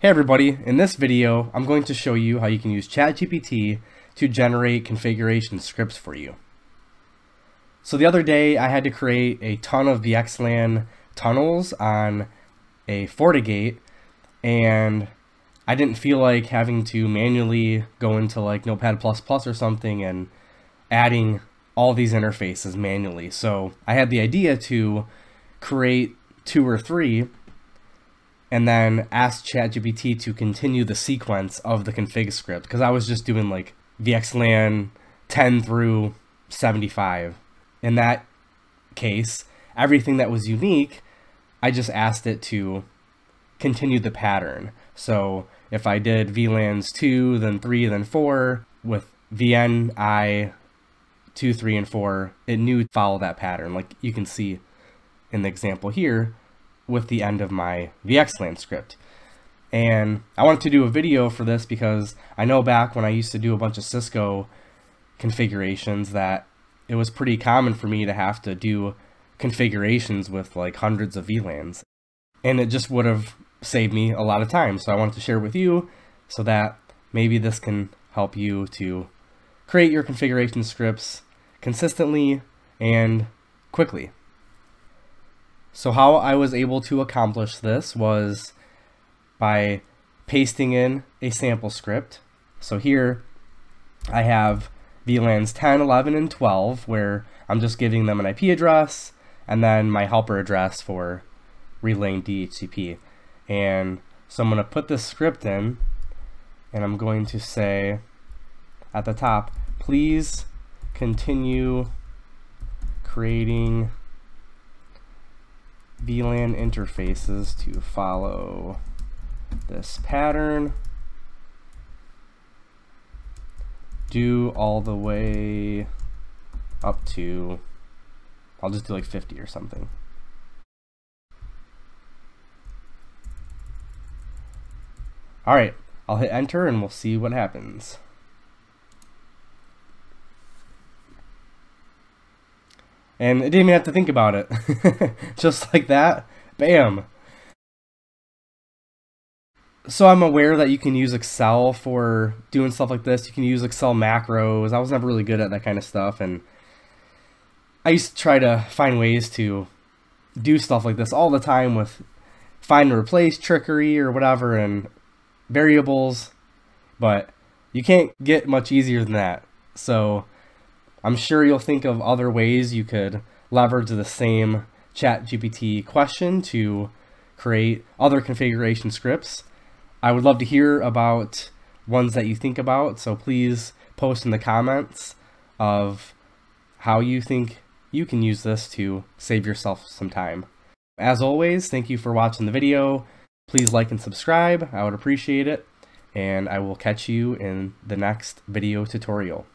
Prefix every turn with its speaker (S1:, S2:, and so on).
S1: Hey everybody, in this video I'm going to show you how you can use ChatGPT to generate configuration scripts for you. So the other day I had to create a ton of VXLAN tunnels on a FortiGate and I didn't feel like having to manually go into like Notepad++ or something and adding all these interfaces manually. So I had the idea to create two or three and then ask ChatGPT to continue the sequence of the config script because I was just doing like VXLAN 10 through 75. In that case, everything that was unique, I just asked it to continue the pattern. So if I did VLANs 2, then 3, then 4, with VNI 2, 3, and 4, it knew to follow that pattern. Like you can see in the example here, with the end of my VXLAN script. And I wanted to do a video for this because I know back when I used to do a bunch of Cisco configurations that it was pretty common for me to have to do configurations with like hundreds of VLANs. And it just would have saved me a lot of time. So I wanted to share with you so that maybe this can help you to create your configuration scripts consistently and quickly. So how I was able to accomplish this was by pasting in a sample script. So here I have VLANs 10, 11, and 12 where I'm just giving them an IP address and then my helper address for relaying DHCP. And so I'm going to put this script in and I'm going to say at the top, please continue creating VLAN interfaces to follow this pattern. Do all the way up to, I'll just do like 50 or something. All right, I'll hit enter and we'll see what happens. And it didn't even have to think about it. Just like that, bam. So I'm aware that you can use Excel for doing stuff like this. You can use Excel macros. I was never really good at that kind of stuff. And I used to try to find ways to do stuff like this all the time with find and replace trickery or whatever and variables. But you can't get much easier than that. So I'm sure you'll think of other ways you could leverage the same ChatGPT question to create other configuration scripts. I would love to hear about ones that you think about, so please post in the comments of how you think you can use this to save yourself some time. As always, thank you for watching the video. Please like and subscribe. I would appreciate it. And I will catch you in the next video tutorial.